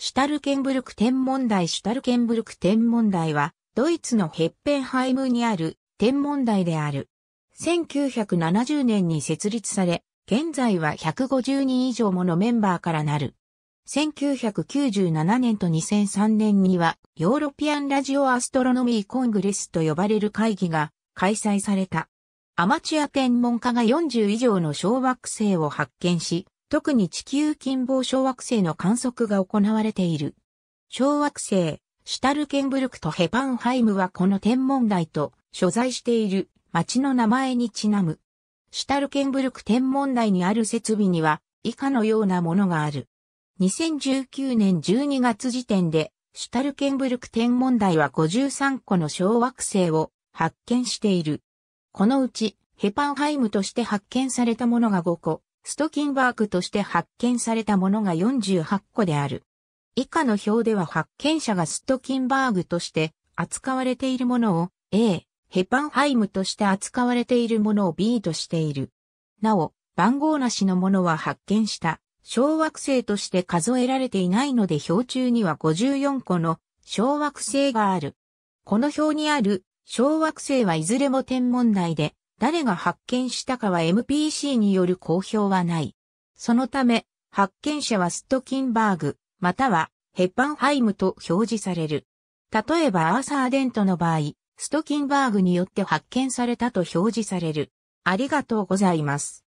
シュタルケンブルク天文台シュタルケンブルク天文台は、ドイツのヘッペンハイムにある天文台である。1970年に設立され、現在は150人以上ものメンバーからなる。1997年と2003年には、 European Radio Astronomy Congress と呼ばれる会議が開催された。アマチュア天文家が40以上の小惑星を発見し、特に地球近傍小惑星の観測が行われている。小惑星、シュタルケンブルクとヘパンハイムはこの天文台と所在している町の名前にちなむ。シュタルケンブルク天文台にある設備には以下のようなものがある。2019年12月時点で、シュタルケンブルク天文台は53個の小惑星を発見している。このうち、ヘパンハイムとして発見されたものが5個、ストキンバーグとして発見されたものが48個である。以下の表では発見者がストキンバーグとして扱われているものを A、ヘパンハイムとして扱われているものを B としている。なお、番号なしのものは発見した小惑星として数えられていないので表中には54個の小惑星がある。この表にある小惑星はいずれも天文台で誰が発見したかは MPC による公表はない。そのため、発見者はストキンバーグ、またはヘッパンハイムと表示される。例えばアーサー・デントの場合、ストキンバーグによって発見されたと表示される。ありがとうございます。